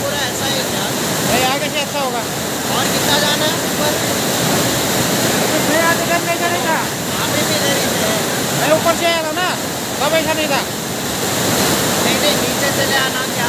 पूरा ऐसा ही क्या भाई आगे से अच्छा होगा। और कितना जाना है ऊपर? मैं आज इधर नहीं चलेगा वहाँ पे भी इधर ही मैं ऊपर से आया था ना। तब ऐसा नहीं था। नहीं नहीं नीचे चले आना क्या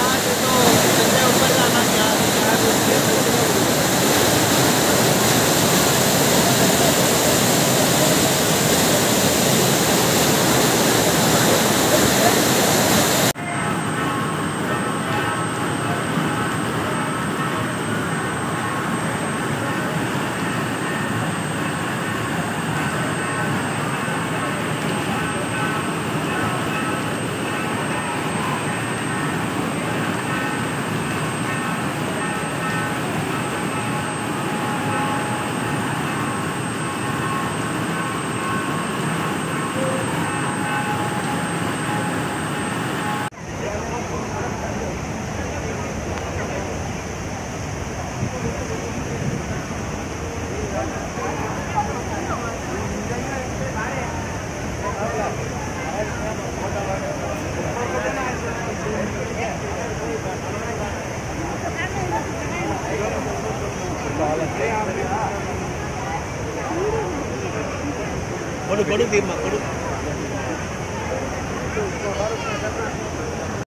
கொடு கொடு தீமா கொடு.